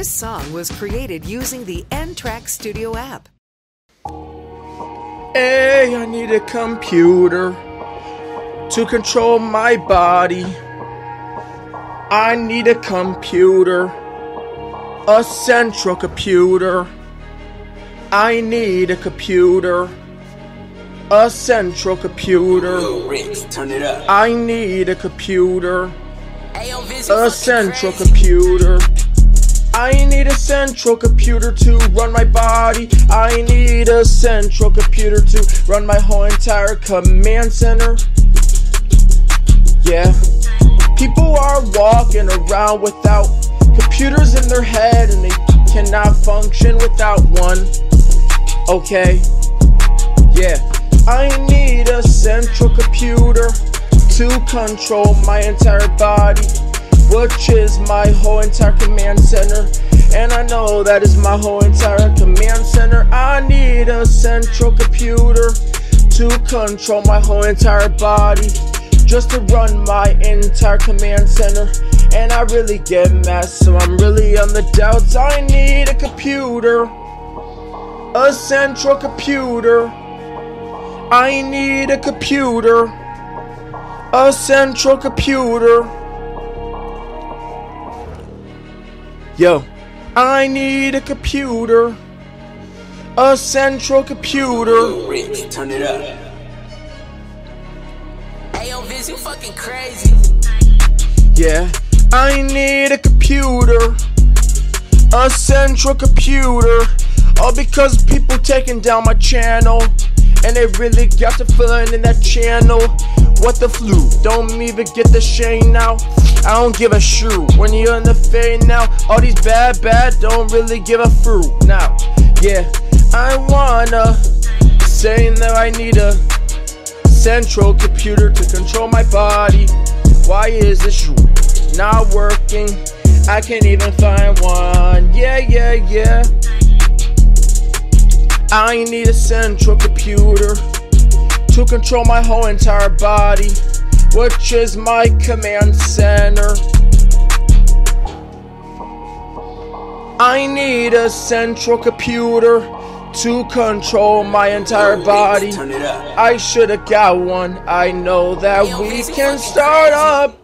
This song was created using the N Track Studio app. Hey, I need a computer to control my body. I need a computer, a central computer. I need a computer, a central computer. Yo, Ricks, turn it up. I need a computer, a central computer. I need a central computer to run my body. I need a central computer to run my whole entire command center. Yeah. People are walking around without computers in their head and they cannot function without one. Okay. Yeah. I need a central computer to control my entire body, is my whole entire command center. And I know that is my whole entire command center. I need a central computer to control my whole entire body, just to run my entire command center. And I really get mad, so I'm really on the doubts. I need a computer, a central computer. I need a computer, a central computer. Yo, I need a computer, a central computer. Yo, Ricks, turn it up. Ayo, Vince, you fucking crazy. Yeah, I need a computer, a central computer. All because people taking down my channel. And they really got the feeling in that channel. What the flu? Don't even get the shame now. I don't give a shoo. When you're in the fade now, all these bad, bad don't really give a fruit now. Yeah, I wanna say that I need a central computer to control my body. Why is this not working? I can't even find one. Yeah, yeah, yeah. I need a central computer to control my whole entire body, which is my command center. I need a central computer to control my entire body. Turn it up. I should have got one. I know that we can start up